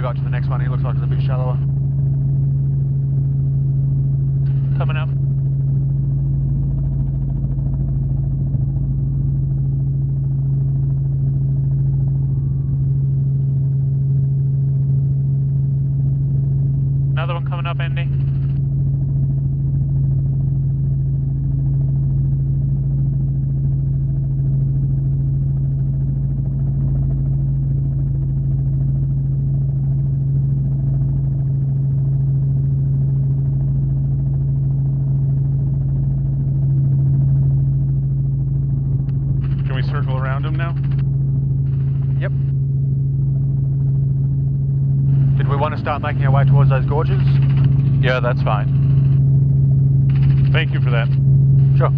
got to the next one, he looks like it's a bit shallower. Coming up. Another one coming up, Andy. Can we circle around him now? Yep. Did we want to start making our way towards those gorges? Yeah, that's fine. Thank you for that. Sure.